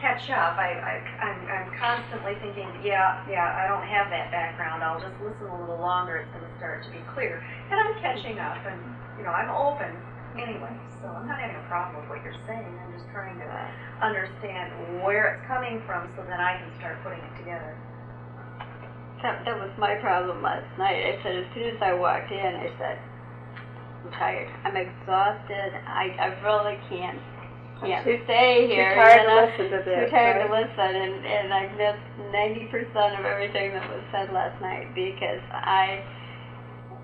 catch up. I, I, I'm, I'm constantly thinking, yeah, yeah, I don't have that background. I'll just listen a little longer. It's going to start to be clear. And I'm catching up, and, you know, I'm open anyway. So I'm not having a problem with what you're saying. I'm just trying to understand where it's coming from so that I can start putting it together. That, that was my problem last night. I said, as soon as I walked in, I said, I'm tired. I'm exhausted. I, I really can't can't Too- stay Too here. tired you to know? listen to Too this, tired to listen, and, and I missed ninety percent of everything that was said last night because I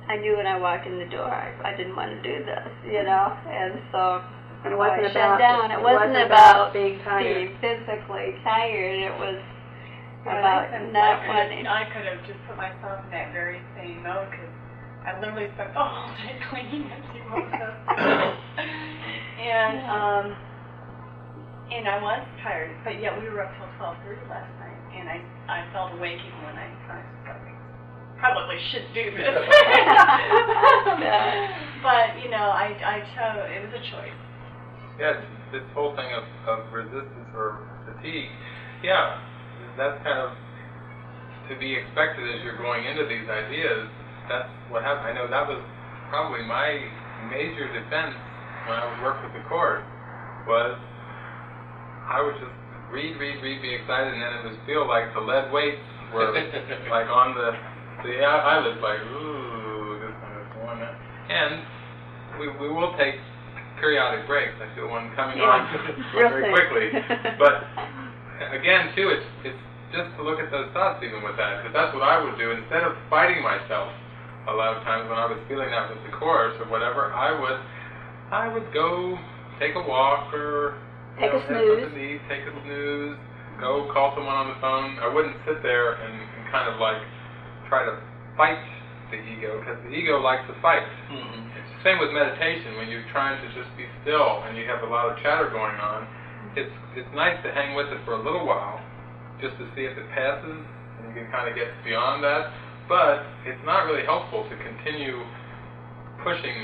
I knew when I walked in the door I, I didn't want to do this, you know, and so And it I wasn't shut about, down. It, it wasn't, wasn't about about being tired. being physically tired. It was Yeah, about I not I wanting. have, I could have just put myself in that very same mode because I literally spent the whole day cleaning empty windows. and um, and I was tired, but yet we were up till twelve thirty last night, and I I felt awake even when I I probably should do this. but you know, I I chose it was a choice. Yeah, this whole thing of, of resistance or fatigue, yeah, that's kind of to be expected as you're going into these ideas. That's what happened. I know that was probably my major defense when I would work with the course was I would just read, read, read, be excited, and then it would feel like the lead weights were like on the the eyelids, like ooh, this one is one. And we we will take periodic breaks. I feel one coming on very soon. quickly. But again, too, it's it's just to look at those thoughts even with that, because that's what I would do instead of fighting myself. A lot of times when I was feeling that with the course or whatever, I would I would go take a walk or you Take know, a snooze. to eat, take a snooze, go call someone on the phone. I wouldn't sit there and, and kind of like try to fight the ego because the ego likes to fight. Mm-hmm. It's the same with meditation. When you're trying to just be still and you have a lot of chatter going on, it's it's nice to hang with it for a little while, just to see if it passes, and you can kind of get beyond that. But it's not really helpful to continue pushing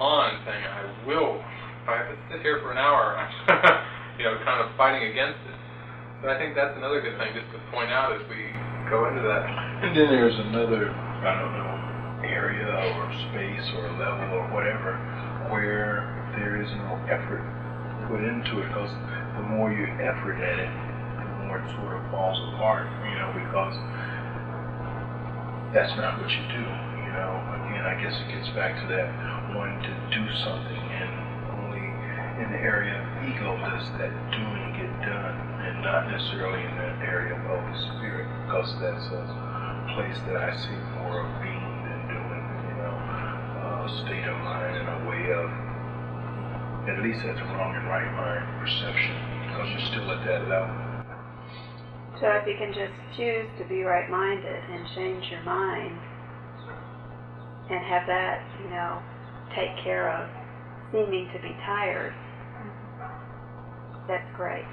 on, saying I will. If I have to sit here for an hour, you know, kind of fighting against it. So I think that's another good thing just to point out as we go into that. And then there's another, I don't know, area or space or level or whatever where there is no effort put into it because the more you effort at it, the more it sort of falls apart, you know, because that's not what you do, you know. Again, I guess it gets back to that wanting to do something in the area of ego does that doing get done and not necessarily in that area of Holy Spirit because that's a place that I see more of being than doing, you know, a state of mind and a way of, at least that's wrong and right mind perception because you're still at that level. So if you can just choose to be right-minded and change your mind and have that, you know, take care of seeming to be tired, that's great.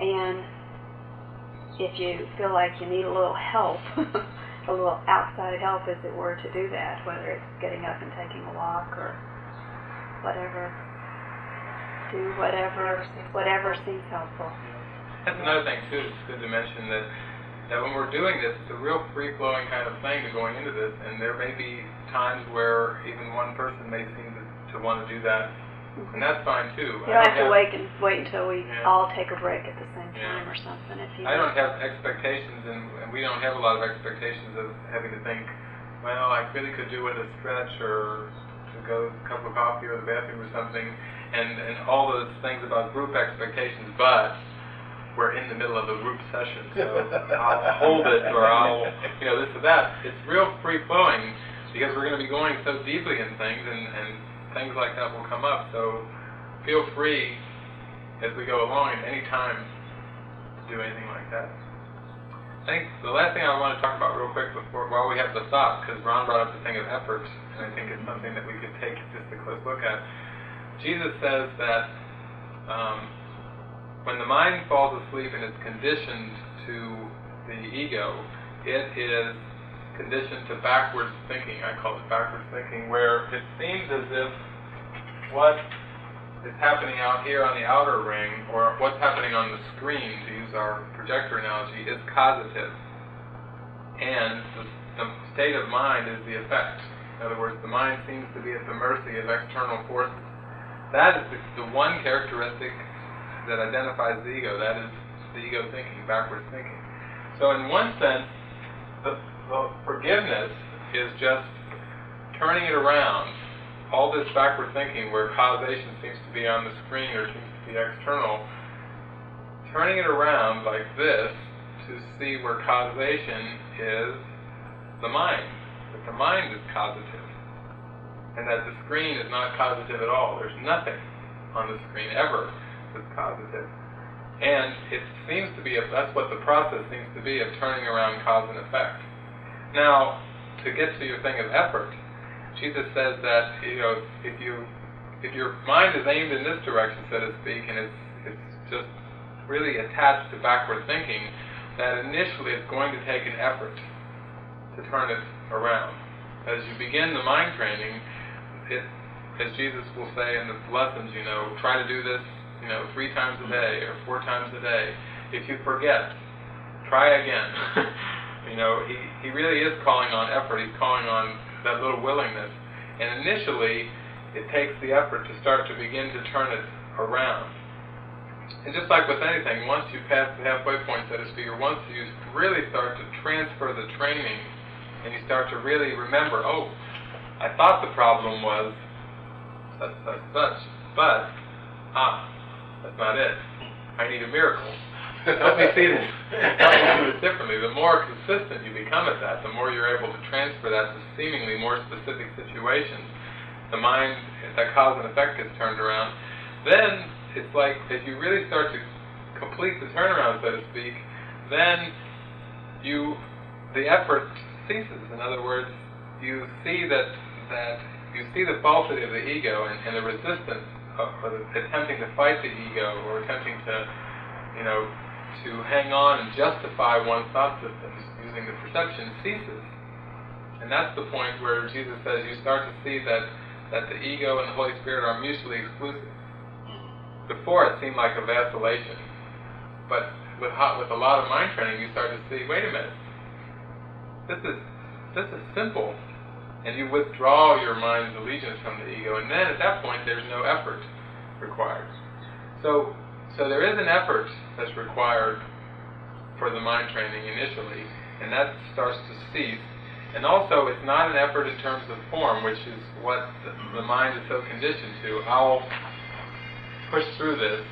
And if you feel like you need a little help, a little outside help, as it were, to do that, whether it's getting up and taking a walk or whatever, do whatever, whatever seems helpful. That's another thing too. It's good to mention that that when we're doing this, it's a real free-flowing kind of thing to going into this, and there may be times where even one person may seem to, to want to do that, and that's fine too. You I don't have to have- wait and wait until we Yeah. all take a break at the same Yeah. time or something. If you I don't have expectations, and, and we don't have a lot of expectations of having to think, well, I really could do with a stretch or to go a cup of coffee or the bathroom or something, and and all those things about group expectations, but we're in the middle of a group session, so I'll hold it or I'll, you know, this or that. It's real free flowing because we're going to be going so deeply in things, and and things like that will come up. So feel free as we go along at any time to do anything like that. I think the last thing I want to talk about real quick before while we have the stop, because Ron brought up the thing of effort, and I think it's something that we could take just a close look at. Jesus says that um, when the mind falls asleep and is conditioned to the ego, it is conditioned to backwards thinking. I call it backwards thinking, where it seems as if what is happening out here on the outer ring, or what's happening on the screen, to use our projector analogy, is causative. And the, the state of mind is the effect. In other words, the mind seems to be at the mercy of external forces. That is the, the one characteristic that identifies the ego. That is the ego thinking, backwards thinking. So, in one sense, the, the forgiveness is just turning it around. All this backward thinking, where causation seems to be on the screen or seems to be external, turning it around like this to see where causation is the mind. That the mind is causative. And that the screen is not causative at all. There's nothing on the screen ever that's causative. And it seems to be, a, that's what the process seems to be of turning around cause and effect. Now, to get to your thing of effort, Jesus says that you know if you if your mind is aimed in this direction, so to speak, and it's it's just really attached to backward thinking, that initially it's going to take an effort to turn it around. As you begin the mind training, it as Jesus will say in the lessons, you know, try to do this, you know, three times a mm-hmm. day or four times a day. If you forget, try again. you know, he, he really is calling on effort. He's calling on that little willingness. And initially, it takes the effort to start to begin to turn it around. And just like with anything, once you pass the halfway point, so to speak, or once you really start to transfer the training and you start to really remember, oh, I thought the problem was such, such, such, but, ah, that's not it. I need a miracle. Help me see this. Help me this differently. The more consistent you become at that, the more you're able to transfer that to seemingly more specific situations. The mind, that cause and effect gets turned around. Then it's like if you really start to complete the turnaround, so to speak, then you the effort ceases. In other words, you see that that you see the falsity of the ego and, and the resistance of, the, attempting to fight the ego or attempting to, you know, to hang on and justify one's thought systems using the perception ceases. And that's the point where Jesus says you start to see that, that the ego and the Holy Spirit are mutually exclusive. Before it seemed like a vacillation. But with, hot, with a lot of mind training, you start to see, wait a minute, this is, this is simple. And you withdraw your mind's allegiance from the ego, and then at that point, there's no effort required. So so there is an effort that's required for the mind training initially, and that starts to cease. And also, it's not an effort in terms of form, which is what the, the mind is so conditioned to. I'll push through this.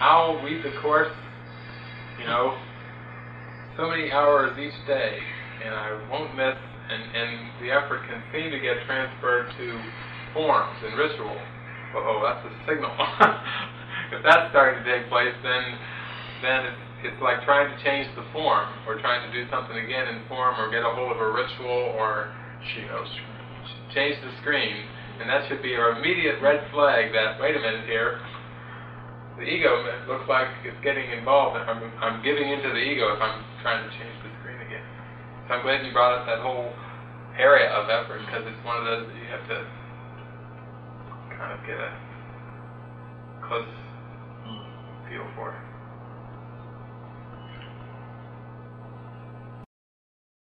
I'll read the course, you know, so many hours each day, and I won't miss. And, and the effort can seem to get transferred to forms and rituals. Oh, that's a signal. if that's starting to take place, then then it's it's like trying to change the form or trying to do something again in form or get a hold of a ritual or you know change the screen, and that should be an immediate red flag that wait a minute here. The ego looks like it's getting involved. I'm, I'm giving into the ego if I'm trying to change the screen again. So I'm glad you brought up that whole area of effort because it's one of those that you have to kind of get a close feel for.